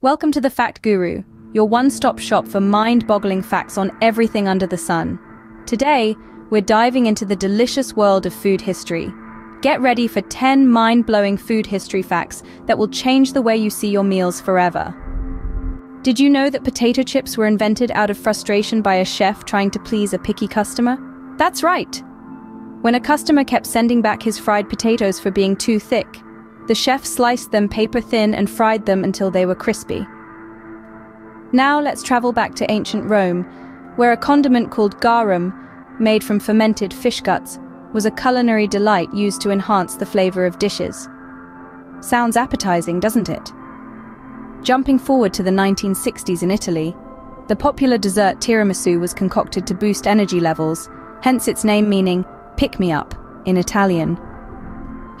Welcome to the Fact Guru, your one-stop shop for mind-boggling facts on everything under the sun. Today, we're diving into the delicious world of food history. Get ready for 10 mind-blowing food history facts that will change the way you see your meals forever. Did you know that potato chips were invented out of frustration by a chef trying to please a picky customer? That's right. When a customer kept sending back his fried potatoes for being too thick, the chef sliced them paper thin and fried them until they were crispy. Now let's travel back to ancient Rome, where a condiment called garum, made from fermented fish guts, was a culinary delight used to enhance the flavor of dishes. Sounds appetizing, doesn't it? Jumping forward to the 1960s in Italy, the popular dessert tiramisu was concocted to boost energy levels, hence its name meaning pick me up in Italian.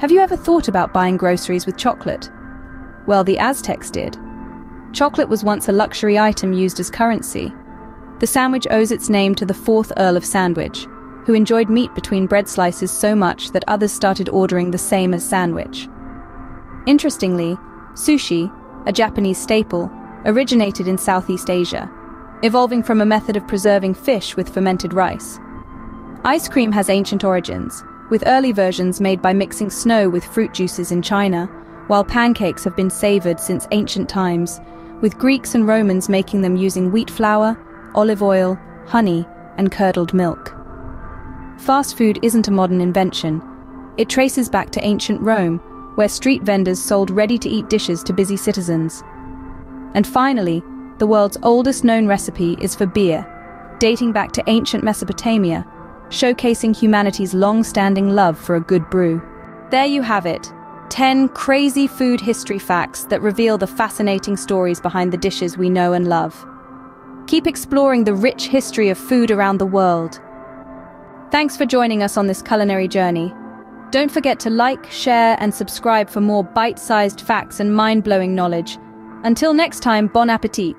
Have you ever thought about buying groceries with chocolate? Well, the Aztecs did. Chocolate was once a luxury item used as currency. The sandwich owes its name to the fourth Earl of Sandwich, who enjoyed meat between bread slices so much that others started ordering the same as sandwich. Interestingly, sushi, a Japanese staple, originated in Southeast Asia, evolving from a method of preserving fish with fermented rice. Ice cream has ancient origins, with early versions made by mixing snow with fruit juices in China, while pancakes have been savoured since ancient times, with Greeks and Romans making them using wheat flour, olive oil, honey, and curdled milk. Fast food isn't a modern invention. It traces back to ancient Rome, where street vendors sold ready-to-eat dishes to busy citizens. And finally, the world's oldest known recipe is for beer, dating back to ancient Mesopotamia, showcasing humanity's long-standing love for a good brew. There you have it, 10 crazy food history facts that reveal the fascinating stories behind the dishes we know and love. Keep exploring the rich history of food around the world. Thanks for joining us on this culinary journey. Don't forget to like, share, and subscribe for more bite-sized facts and mind-blowing knowledge. Until next time, bon appetit!